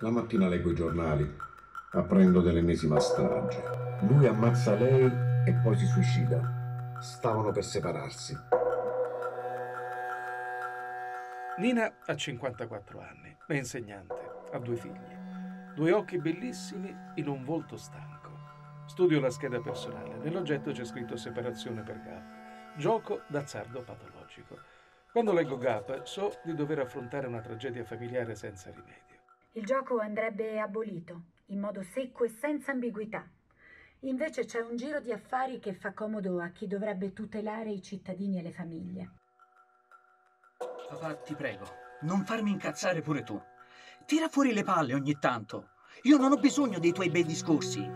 La mattina leggo i giornali, apprendo dell'ennesima strage. Lui ammazza lei e poi si suicida. Stavano per separarsi. Nina ha 54 anni, è insegnante, ha due figli, due occhi bellissimi in un volto stanco. Studio la scheda personale, nell'oggetto c'è scritto separazione per Gap, gioco d'azzardo patologico. Quando leggo Gap so di dover affrontare una tragedia familiare senza rimedio. Il gioco andrebbe abolito, in modo secco e senza ambiguità. Invece c'è un giro di affari che fa comodo a chi dovrebbe tutelare i cittadini e le famiglie. Papà, ti prego, non farmi incazzare pure tu. Tira fuori le palle ogni tanto. Io non ho bisogno dei tuoi bei discorsi.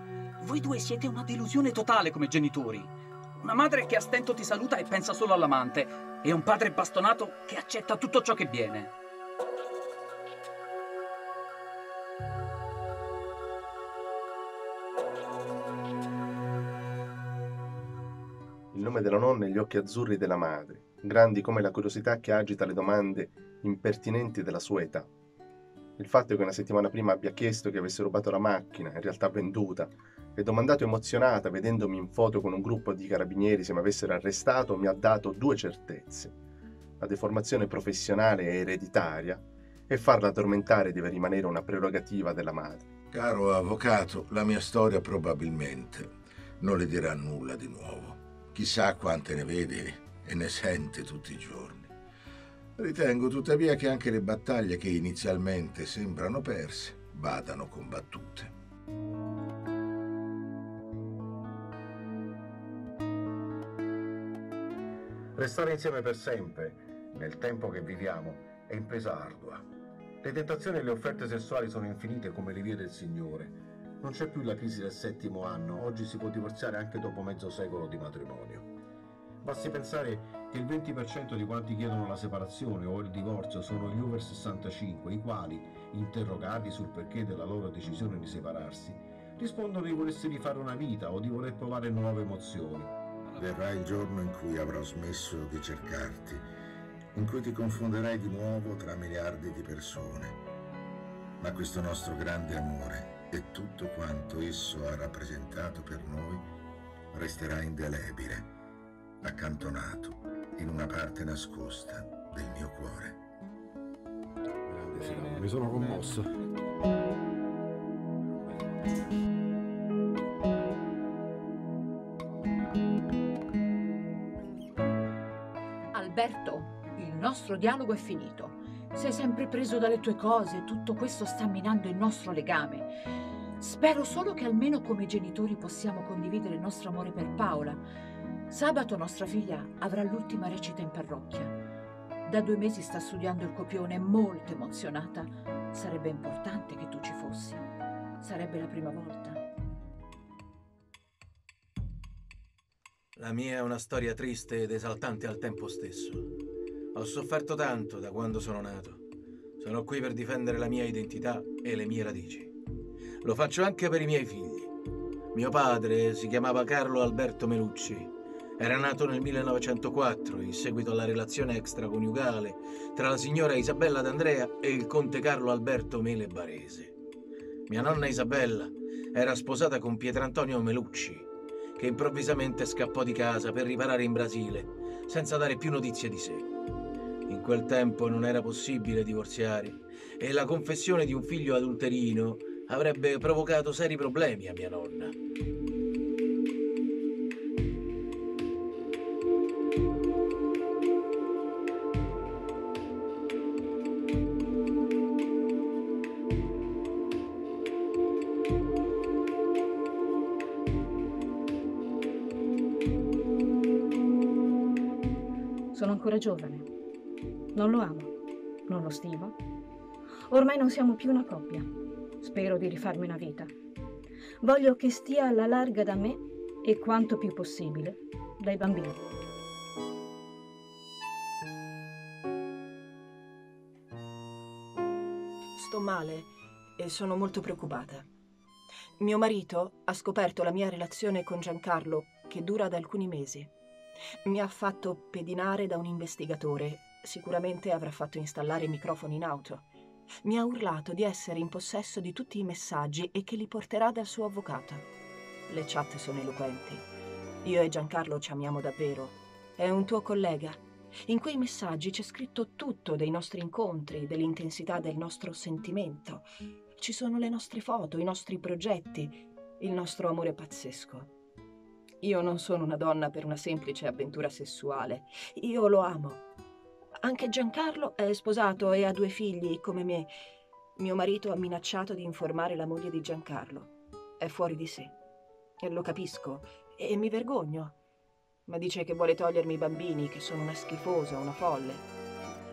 Voi due siete una delusione totale come genitori. Una madre che a stento ti saluta e pensa solo all'amante e un padre bastonato che accetta tutto ciò che viene. Il nome della nonna e gli occhi azzurri della madre, grandi come la curiosità che agita le domande impertinenti della sua età. Il fatto che una settimana prima abbia chiesto che avesse rubato la macchina, in realtà venduta, e domandato emozionata vedendomi in foto con un gruppo di carabinieri se mi avessero arrestato, mi ha dato due certezze. La deformazione professionale è ereditaria e farla addormentare deve rimanere una prerogativa della madre. Caro avvocato, la mia storia probabilmente non le dirà nulla di nuovo. Chissà quante ne vede e ne sente tutti i giorni. Ritengo tuttavia che anche le battaglie che inizialmente sembrano perse vadano combattute. Restare insieme per sempre, nel tempo che viviamo, è impresa ardua. Le tentazioni e le offerte sessuali sono infinite come le vie del Signore. Non c'è più la crisi del settimo anno, oggi si può divorziare anche dopo mezzo secolo di matrimonio. Basti pensare che il 20% di quanti chiedono la separazione o il divorzio sono gli over 65, i quali, interrogati sul perché della loro decisione di separarsi, rispondono di volersi rifare una vita o di voler provare nuove emozioni. Verrà il giorno in cui avrò smesso di cercarti, in cui ti confonderai di nuovo tra miliardi di persone. Ma questo nostro grande amore e tutto quanto esso ha rappresentato per noi resterà indelebile, accantonato in una parte nascosta del mio cuore. Mi sono commosso. Nostro dialogo è finito. Sei sempre preso dalle tue cose, tutto questo sta minando il nostro legame. Spero solo che almeno come genitori possiamo condividere il nostro amore per Paola. Sabato nostra figlia avrà l'ultima recita in parrocchia. Da due mesi sta studiando il copione, molto emozionata. Sarebbe importante che tu ci fossi. Sarebbe la prima volta. La mia è una storia triste ed esaltante al tempo stesso. Ho sofferto tanto da quando sono nato. Sono qui per difendere la mia identità e le mie radici. Lo faccio anche per i miei figli. Mio padre si chiamava Carlo Alberto Melucci. Era nato nel 1904 in seguito alla relazione extraconiugale tra la signora Isabella D'Andrea e il conte Carlo Alberto Mele Barese. Mia nonna Isabella era sposata con Pietrantonio Melucci, che improvvisamente scappò di casa per riparare in Brasile, senza dare più notizie di sé. In quel tempo non era possibile divorziare e la confessione di un figlio adulterino avrebbe provocato seri problemi a mia nonna. Sono ancora giovane. Non lo amo, non lo stimo. Ormai non siamo più una coppia. Spero di rifarmi una vita. Voglio che stia alla larga da me e quanto più possibile dai bambini. Sto male e sono molto preoccupata. Mio marito ha scoperto la mia relazione con Giancarlo, che dura da alcuni mesi. Mi ha fatto pedinare da un investigatore Sicuramente avrà fatto installare i microfoni in auto. Mi ha urlato di essere in possesso di tutti i messaggi e che li porterà dal suo avvocato. Le chat sono eloquenti. Io e Giancarlo ci amiamo davvero. È un tuo collega. In quei messaggi c'è scritto tutto dei nostri incontri, dell'intensità del nostro sentimento. Ci sono le nostre foto, i nostri progetti, il nostro amore pazzesco. Io non sono una donna per una semplice avventura sessuale. Io lo amo. Anche Giancarlo è sposato e ha due figli, come me. Mio marito ha minacciato di informare la moglie di Giancarlo. È fuori di sé. Lo capisco. E mi vergogno. Ma dice che vuole togliermi i bambini, che sono una schifosa, una folle.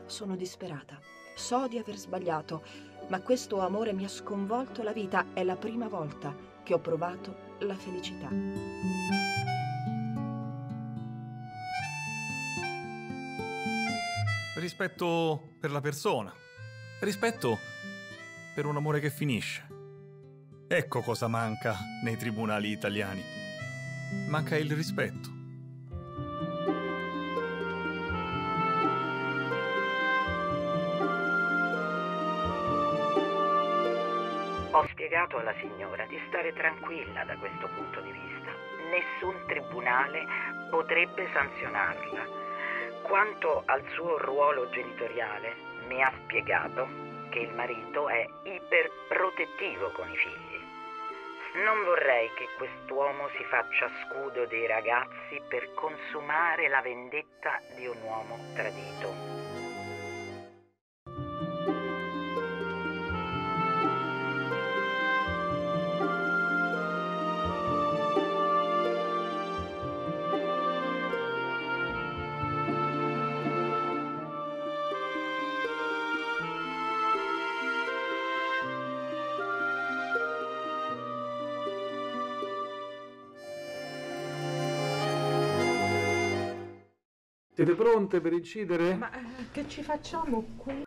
Sono disperata. So di aver sbagliato, ma questo amore mi ha sconvolto la vita. È la prima volta che ho provato la felicità. Rispetto per la persona. Rispetto per un amore che finisce. Ecco cosa manca nei tribunali italiani. Manca il rispetto. Ho spiegato alla signora di stare tranquilla da questo punto di vista. Nessun tribunale potrebbe sanzionarla. Quanto al suo ruolo genitoriale, mi ha spiegato che il marito è iperprotettivo con i figli. Non vorrei che quest'uomo si faccia scudo dei ragazzi per consumare la vendetta di un uomo tradito. Siete pronte per incidere? Ma eh, che ci facciamo qui?